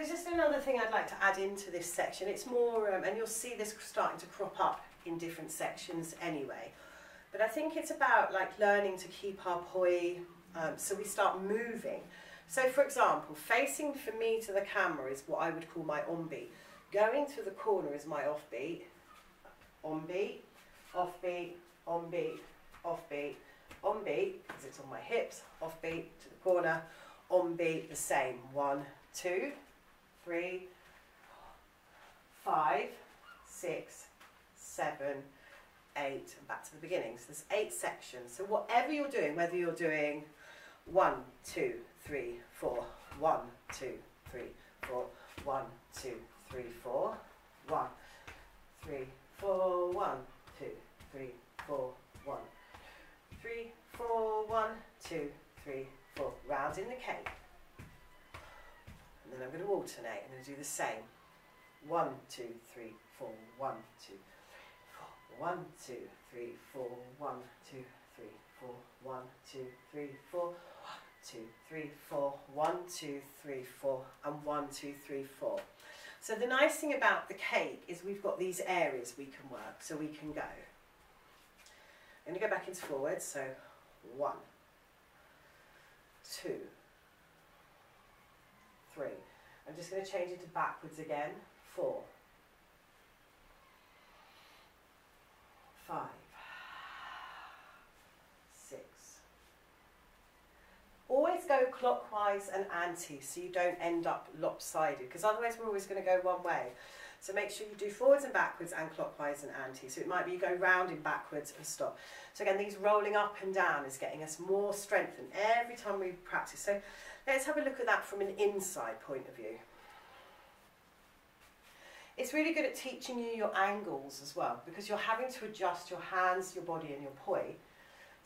there's just another thing I'd like to add into this section. It's more, um, and you'll see this starting to crop up in different sections anyway. But I think it's about like learning to keep our poi, um, so we start moving. So for example, facing for me to the camera is what I would call my on beat. Going to the corner is my off beat. On beat, off beat, on beat, off beat, on beat, because it's on my hips, off beat to the corner, on beat the same. One, two, three, five, six, seven, eight, and back to the beginning. So there's eight sections. So whatever you're doing, whether you're doing one, two, three, four, one, two, three, four, one, two, three, four, one, three, four, one, two, three, four, one, three, four, one, two, three, four. Round in the cake. And then I'm going to alternate. I'm going to do the same. One, two, three, four, one, two, one, two, three, four, one, two, three, four, one, two, three, four, two, three, four, one, two, three, four, and one, two, three, four. So the nice thing about the cake is we've got these areas we can work, so we can go. I'm going to go back into forward, so one, two, three. I'm just going to change it to backwards again, four, five, six. Always go clockwise and anti so you don't end up lopsided because otherwise we're always going to go one way. So make sure you do forwards and backwards and clockwise and anti. So it might be you go round in backwards and stop. So again, these rolling up and down is getting us more strength and every time we practice. So let's have a look at that from an inside point of view. It's really good at teaching you your angles as well because you're having to adjust your hands, your body and your poi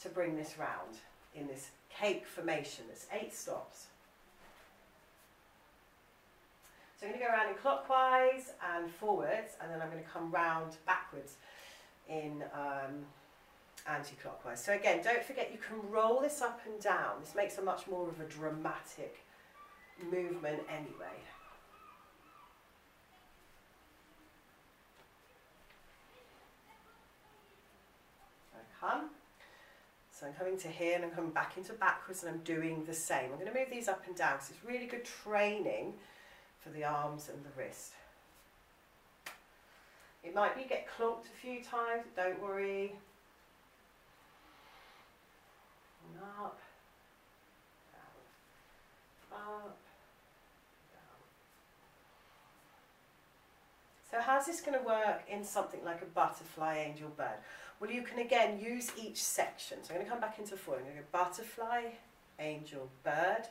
to bring this round in this cake formation. There's eight stops. So I'm going to go around in clockwise and forwards and then I'm going to come round backwards in um, anti-clockwise. So again, don't forget you can roll this up and down. This makes a much more of a dramatic movement anyway. come. So I'm coming to here and I'm coming back into backwards and I'm doing the same. I'm going to move these up and down because it's really good training for the arms and the wrist. It might be get clonked a few times, don't worry. And up, down, up, down. So how's this going to work in something like a butterfly angel bird? Well, you can again use each section. So I'm going to come back into four. I'm going to go butterfly, angel, bird,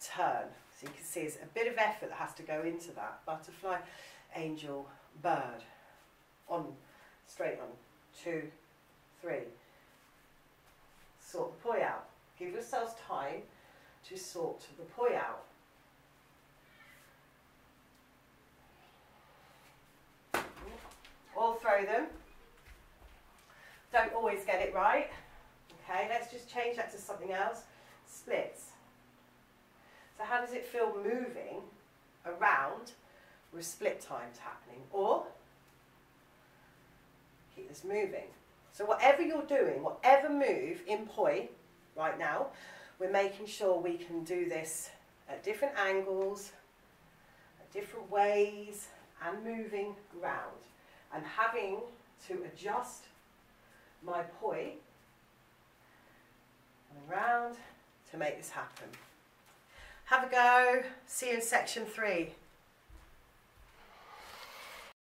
turn. So you can see there's a bit of effort that has to go into that. Butterfly, angel, bird. On, straight on. Two, three. Sort the poi out. Give yourselves time to sort the poi out. Or throw them don't always get it right. Okay, let's just change that to something else. Splits. So how does it feel moving around with split times happening? Or keep this moving. So whatever you're doing, whatever move in poi right now, we're making sure we can do this at different angles, at different ways, and moving around. And having to adjust my poi around to make this happen. Have a go. See you in section three.